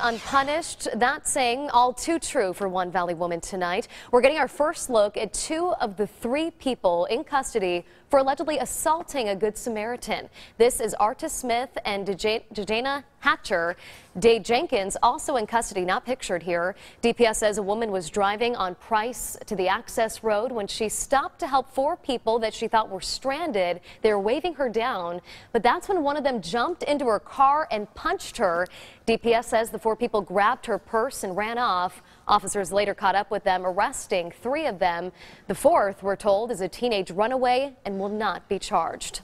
Unpunished, that saying all too true for one Valley woman tonight. We're getting our first look at two of the three people in custody for allegedly assaulting a Good Samaritan. This is Artis Smith and Dejana Hatcher. Day Jenkins also in custody, not pictured here. DPS says a woman was driving on Price to the access road when she stopped to help four people that she thought were stranded. They were waving her down, but that's when one of them jumped into her car and punched her. DPS says the four people grabbed her purse and ran off. Officers later caught up with them, arresting three of them. The fourth, we're told, is a teenage runaway and will not be charged.